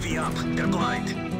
Navy up. They're blind.